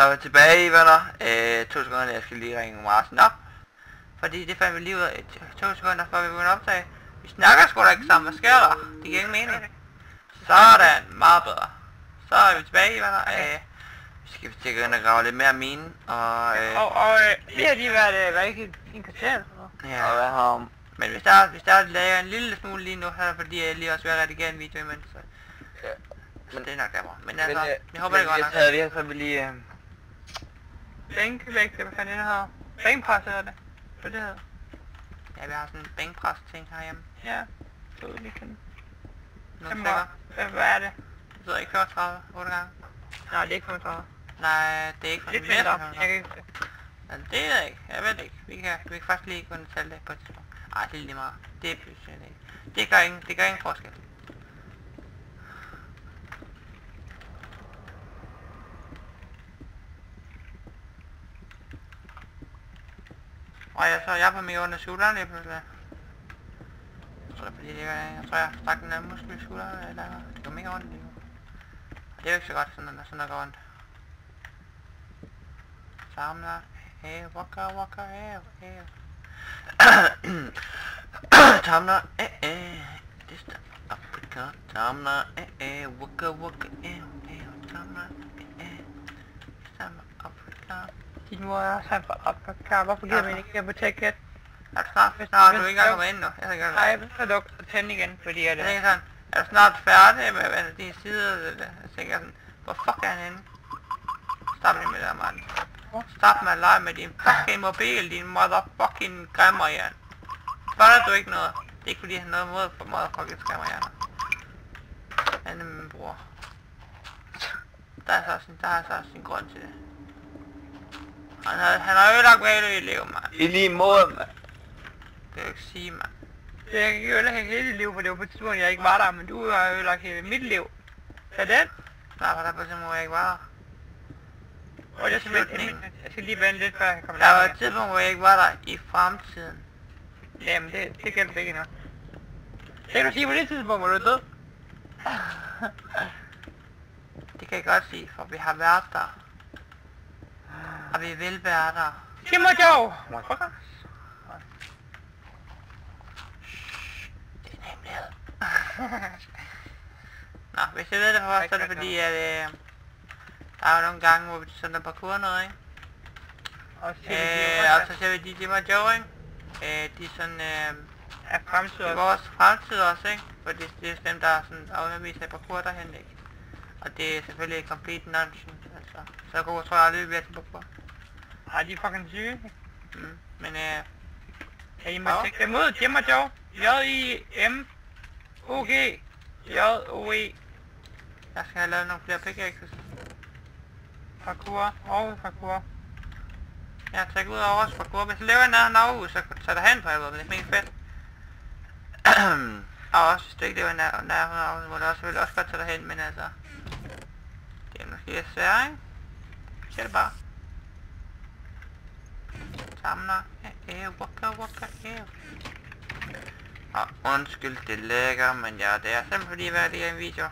Så er vi tilbage, venner. Øh, to sekunder, jeg skal lige ringe Marsen op. Fordi det fandt vi lige ud af to sekunder, før vi begynder at optage. Vi snakker sgu da ikke sammen, hvad sker der? Det giver ingen mening. Sådan, meget bedre. Så er vi tilbage, venner. Øh, vi skal til at gå ind og grave lidt mere mine, og... Øh, Og, og øh, vi har lige været, øh, været ikke en kvarter eller sådan noget. ja, og hvad har Men hvis der, hvis der lager en lille smule lige nu, så er det fordi, jeg lige også vil redigere en video imens. Så, Ja. så det er nok derfor. Men altså, Men, øh, jeg håber det går vi nok. har taget, vi har så vi lige... Øh, Bænkvægt, hvad fanden det hedder? Bænkpres hedder det. Hvad det hedder? Ja, vi har sådan en bænkpres ting herhjemme. Ja. Så vi kan... Nogle stykker. år. Hvad, er det? Jeg ved ikke, 35, 8 gange. Nej, det er ikke 35. Nej, det er ikke Lidt mere mindre. Jeg 35. kan ikke... Ja, det ved jeg ikke. Jeg ved det ikke. Vi kan, vi kan faktisk lige og tælle det på et tidspunkt. Ej, det er lige meget. Det er pludselig ikke. Det gør ingen, det gør ingen forskel. Og jeg så jeg er på mig under skulderen lige pludselig. Jeg tror det er fordi det gør, jeg tror jeg har strakt den her muskel i skulderen eller noget. Det går mega ondt lige nu. Og det er jo ikke så godt sådan, når sådan noget går ondt. Samler. Hey, waka waka hey, hey. Tamna, eh eh. This the Africa. Tamna, eh eh. Waka waka eh eh. Tamna, eh eh. This the Africa. Din mor er også Afrika. Hvorfor gider man ikke på tech cat? Er du snart? Snart, du er ikke engang kommet ind nu. Jeg tænker, Nej, jeg vil så lukke og igen, fordi at... jeg tænker sådan, er du snart færdig med at din side? Jeg tænker sådan, hvor fuck er han henne? Stop lige med det der, mand. Stop med at lege med din fucking mobil, din motherfucking grimmerjern. Fatter du ikke noget? Det er ikke fordi, han har noget mod for motherfucking grimmerjerner. Han er min bror. Der er så også, der er så også en grund til det. Han har, han har ødelagt i liv, mand. I lige måde, mand. Det kan du ikke sige, mand. Jeg kan ikke ødelægge hele liv, for det var på et tidspunkt, jeg ikke var der, men du har ødelagt hele mit liv. Så den, Nej, for der på simpelthen, hvor jeg ikke var der. og jeg skal, vente, jeg skal lige vente lidt, før jeg kommer Der var der. et tidspunkt, hvor jeg ikke var der i fremtiden. Jamen, det, det gælder ikke endnu. Det kan du sige på det tidspunkt, hvor du er død. Det kan jeg godt sige, for vi har været der. Og vi vil være der. Giv mig dog! Det er en hemmelighed. Nå, hvis jeg ved det først, så er det fordi, at øh, der er jo nogle gange, hvor vi sådan der parkour noget, ikke? Og så Øh, og så ser vi de Jim og Joe, ikke? Øh, de er sådan, øh, er fremtid også. vores fremtid også, ikke? For det, det er dem, der er sådan afhængig af parkour derhen, ikke? Og det er selvfølgelig complete nonsense, altså. Så jeg tror jeg aldrig, vi er til parkour. Ej, de fucking syge. Mm. Men øh, Ja, I må Ja. tjekke dem ud. Jim og Joe. J-I-M-O-G. J-O-E. jeg skal have lavet nogle flere pickaxes. Parkour. Og parkour. Jeg har ud over os parkour. Hvis jeg lever i nærheden af så tager der hen for helvede, det er mega fedt. og også hvis du ikke lever i nær- nærheden af Aarhus, må du også, vil også godt tage derhen, men altså... CSR, ikke? Siger det bare. Samler. Eh, eh, waka, waka, eh. Og undskyld, det lækker, men ja, det er simpelthen fordi, jeg vil have en video.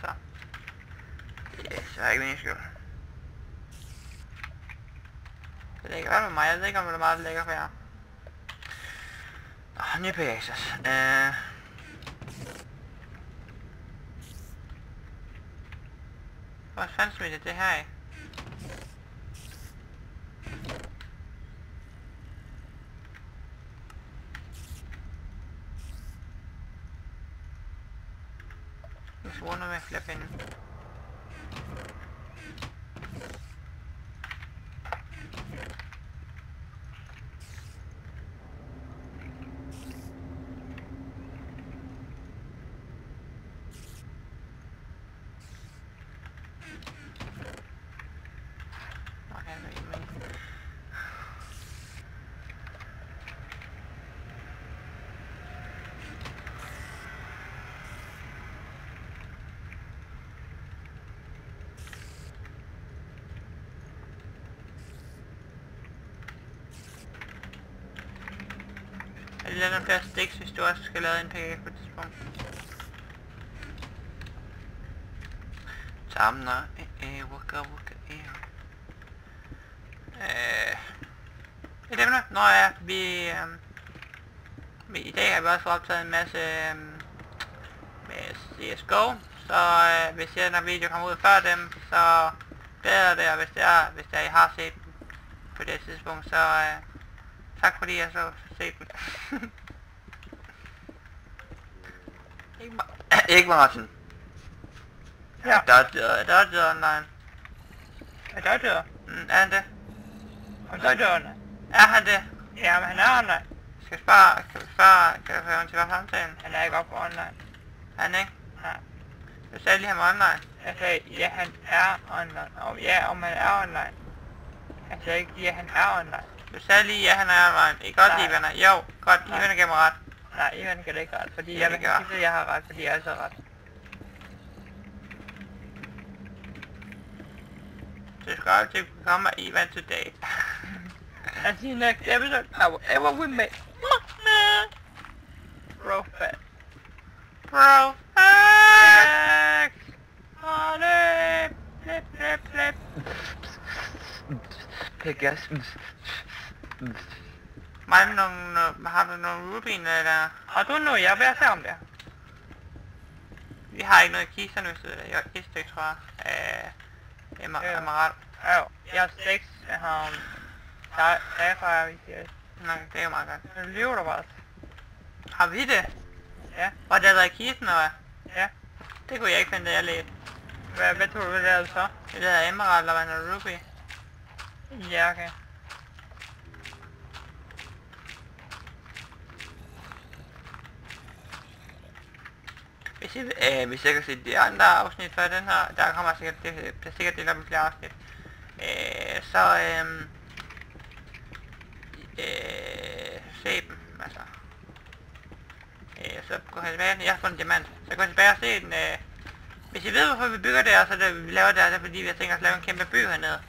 Så. Yes, jeg er ikke min skyld. Det ligger godt med mig, jeg ved ikke om det er meget lækker for jer. Nå, nye Pegasus. Øh... Hvor fanden smidt jeg det her af? Jeg skal rundt med flere pinde. vil lade dem der stiks, hvis du også skal lave en PK på et tidspunkt. Tamna, eh, øh, eh, øh, waka, waka, eh. Øh... øh et emne? Nå ja, vi... Øh, vi I dag har vi også optaget en masse... Øh, med CSGO, så øh, hvis jeg når video kommer ud før dem, så bedre det, og hvis det er, hvis det er, I har set på det tidspunkt, så øh, tak fordi jeg så ikke Martin. Ja. Der er død, der er død online. Er der dør? Mm, er han det? Der dør online. Er han det? Ja, men han er online. Skal vi spørge, kan vi spørge, kan vi få ham til at være samtalen? Han er ikke oppe online. Er han ikke? Nej. Du sagde lige, var online. Jeg sagde, ja, han er online. Og ja, om han er online. Jeg sagde ikke, ja, han er online. Du sagde lige, ja, han er online. Ikke godt lige, venner. Jo, godt. Nej. venner gav mig ret. Nej, Ivan kan det ikke ret, fordi jeg gør. sige, jeg har ret, fordi jeg er så ret. Subscribe to become an event today. And see you next episode, I will ever will make. Bro, fat. Bro. Max! Olé! Flip, flip, flip. Pegas. Mangler nogle, øh, har du nogle rubin eller? Har du noget, jeg vil se om det? Vi har ikke noget i kisterne, hvis du Jeg et stykke, tror jeg. Øh, Emma, Ja. Emerald. Ja, jeg har seks. Jeg har... um, Der er derfor jeg vil sige, Nå, det er jo meget godt. at lever der bare. Har vi det? Ja. Var det der i kisten, eller hvad? Ja. Det kunne jeg ikke finde, da jeg ledte. Hvad, hvad tror du, det er så? Det der er Emerald, eller hvad noget ruby. Ja, okay. Hvis I, øh, hvis jeg kan se de andre afsnit før den her, der kommer sikkert, det, der er sikkert delt op i flere afsnit. Øh, så øh, øh, se dem, altså. Øh, så gå tilbage, jeg har fundet diamant. Så gå tilbage og se den. Øh, hvis I ved, hvorfor vi bygger der, så det, vi laver det, her, det er fordi, vi har tænkt os at lave en kæmpe by hernede.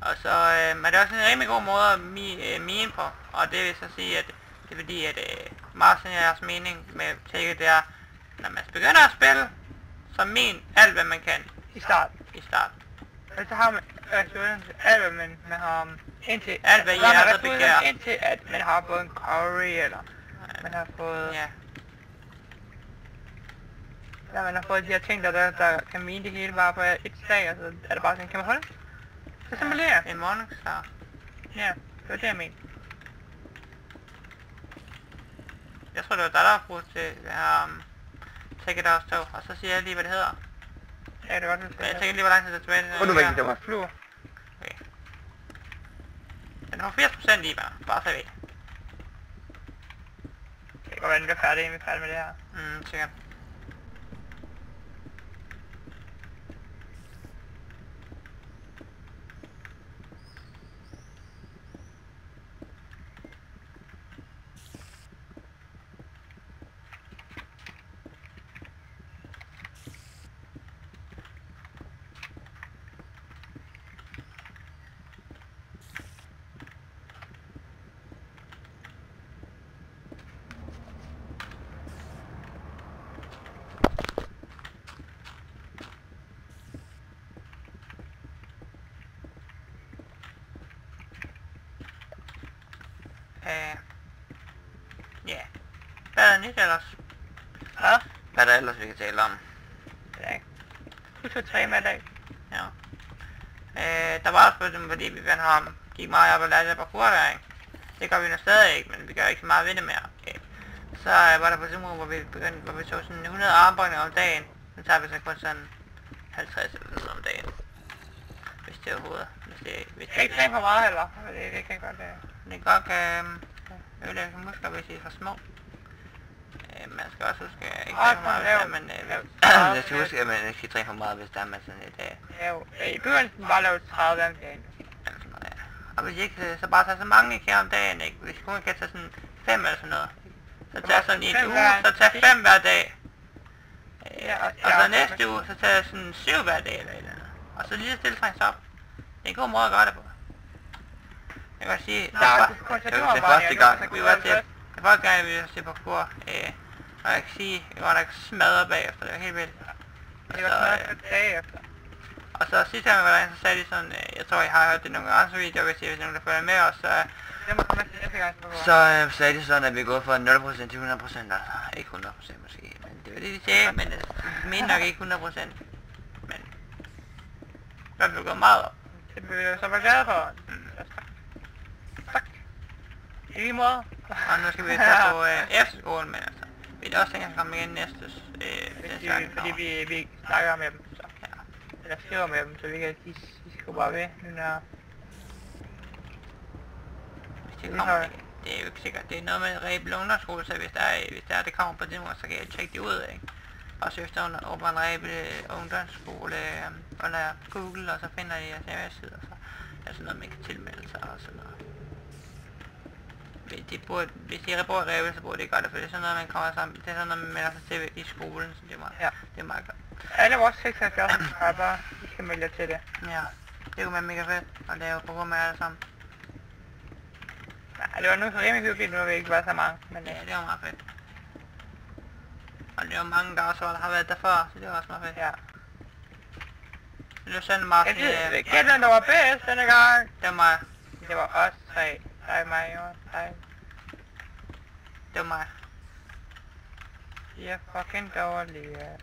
Og så øh, er det også en rimelig god måde at mi, øh, mine på. Og det vil så sige, at det er fordi, at øh, meget sådan jeres mening med tækket, det er, når man begynder at spille, så min alt, hvad man kan I starten. i starten. Og så har man til alt, hvad man, man har um, indtil... Alt, hvad så har begærer. Indtil at man har fået en curry, eller man har fået... Ja, Ja, man har fået de her ting, der, der, der kan mine det hele bare på et slag, og så er det bare sådan, kan man holde? Så simulerer. en morningstar. Ja, det var det, jeg mente. Jeg tror, det var dig, der har brugt det her um, Take It Out Stove, og så siger jeg lige, hvad det hedder. Ja, det var det. Men jeg tænker lige, hvor lang tid det er tilbage. Gå nu væk, det var. Fluer. Okay. Den har 80% i, bare, bare så jeg ved. Det kan godt være, den bliver færdig, inden vi er færdige med det her. Mm, sikkert. Øh, ja. Hvad er nyt ellers? Hvad? Hvad er der ellers, vi kan tale om? Det er ikke. Husk at træne hver dag. Ja. Øh, der var også på dem, fordi vi gerne har gik meget op og lærte der, ikke? Det gør vi nu stadig ikke, men vi gør ikke så meget ved det mere. Okay. Så øh, var der på sådan hvor vi begyndte, hvor vi tog sådan 100 armbøjninger om dagen. Nu tager vi så kun sådan 50 eller noget om dagen. Hvis det er overhovedet. Hvis det, hvis Jeg kan ikke træne for meget heller. Det, det kan godt være. Det godt kan øh, ødelægge muskler, hvis I er for små. Øh, man skal også huske, at ikke træne for meget, hvis man... Øh, jeg skal huske, at man ikke skal træne for meget, hvis der er man sådan et... Øh, Ja, jo. I begyndelsen bare lave 30 om dagen. Og hvis I ikke, øh, så bare tage så mange kære om dagen, ikke? Hvis kun kan tage sådan fem eller sådan noget. Så tag sådan en uge, så tag fem hver dag. Øh, Ja, og- og så næste uge, så tag sådan syv hver dag eller eller andet. Og så lige stille træne sig op. Det er en god måde at gøre det på. Jeg kan sige, det Ja, var, du skal det var det første ja, gang, du skal vi var til, koncentrere det var første gang, vi var til parkour. Øh, og jeg kan sige, jeg var nok smadret bagefter, det var helt vildt. Og Det var så, sådan øh, noget dage efter. og så sidste gang vi var derinde, så sagde de sådan, øh, jeg tror, jeg har hørt det nogle andre videoer, hvis I hvis nogen, der følger med os, så Det må komme næste gang, så øh, er det sådan, at vi er gået fra 0% til 100%, altså ikke 100% måske, men Det var det, de sagde, men jeg mener nok ikke 100%. Men... Der vil gå meget op. Det bliver vi så være glade for. Mm. Tak. I lige måde. Og nu skal vi tage på øh, efterskolen, men altså... Vi er også at komme igen næste... Øh, Fordi, vi, fordi vi, vi snakker med dem, så. Ja. Eller skriver med dem, så vi kan, de, de skal bare ved, nu når... Hvis de Vi kommer ikke. Det er jo ikke sikkert. Det er noget med Rebel Ungdomsskole, så hvis der, er, hvis der er, det kommer på den måde, så kan jeg tjekke det ud, ikke? Og søge efter under Åben Rebel øh, Ungdomsskole øh, under Google, og så finder de jeres hjemmeside, og så er sådan noget, man kan tilmelde sig og sådan noget. Hvis de burde, hvis de i Rebel, så burde gøre det, for det er sådan noget, man kommer sammen, det er sådan noget, man melder sig til i skolen, så det er meget, Ja. det er meget godt. Alle vores 76 subscribere, I skal melde jer til det. Ja, det kunne være mega fedt at lave programmer alle sammen. Nej, det var nu rimelig hyggeligt, nu har vi ikke været så mange, men Ja, øh, det var meget fedt. Og det var mange, der også har været der før, så det var også meget fedt. ja. Det var sådan Martin, Jeg ved, øh, gæt der var bedst denne gang. det var mig, Det var os tre. Dig, mig og dig. det var mig. De er fucking dårlige.